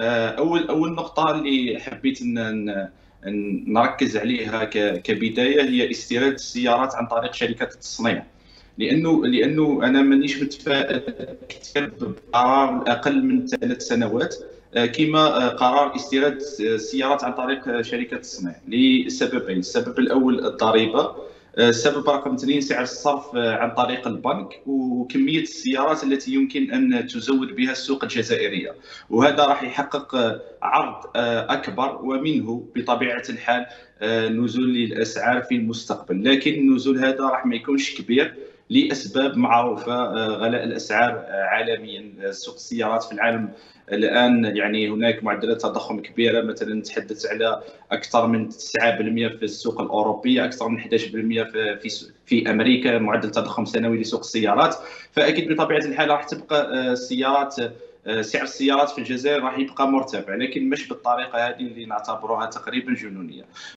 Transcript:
اول أول نقطة اللي حبيت نركز عليها كبداية هي استيراد السيارات عن طريق شركات التصنيع. لأنه لأنه أنا مانيش متفائل كثير بقرار أقل من ثلاث سنوات كما قرار استيراد السيارات عن طريق شركات التصنيع. لسببين. السبب الأول الضريبة. السبب رقم اثنين سعر الصرف عن طريق البنك وكمية السيارات التي يمكن أن تزود بها السوق الجزائرية. وهذا راح يحقق عرض أكبر ومنه بطبيعة الحال نزول للاسعار في المستقبل. لكن النزول هذا راح ما يكونش كبير. لأسباب معروفة غلاء الأسعار عالميا سوق السيارات في العالم الآن. يعني هناك معدلات تضخم كبيرة مثلا نتحدث على أكثر من 9% في السوق الاوروبيه أكثر من 11% في في, في أمريكا. معدل تضخم سنوي لسوق السيارات. فأكيد بطبيعة الحال راح تبقى السيارات سعر السيارات في الجزائر راح يبقى مرتفع لكن مش بالطريقة هذه اللي نعتبرها تقريبا جنونية.